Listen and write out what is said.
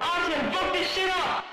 Austin, fuck this shit up!